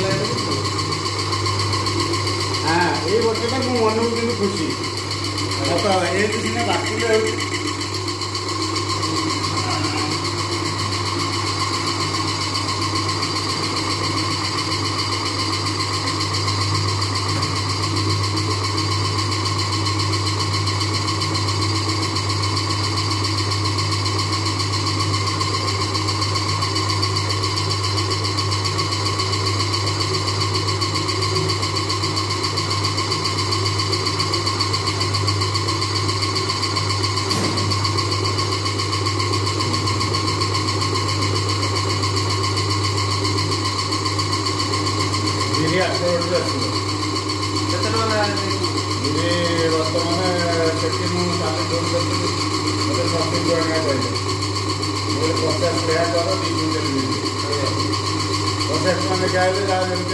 ହଁ ଏଇ ବର୍ଷଟା ମୁଁ ମନକୁ କିନ୍ତୁ ଖୁସି ତ ଏ କିଛି ନା ବାକି जिल्ह्या रोडचं म्हणजे वर्तमान शक्ती म्हणून आम्ही दोन करतो म्हणजे स्वास्थ्य जोडण्यात पाहिजे म्हणजे प्रोसेस तयार करा ती घेऊन दिली प्रोसेसमध्ये काय झालं आम्ही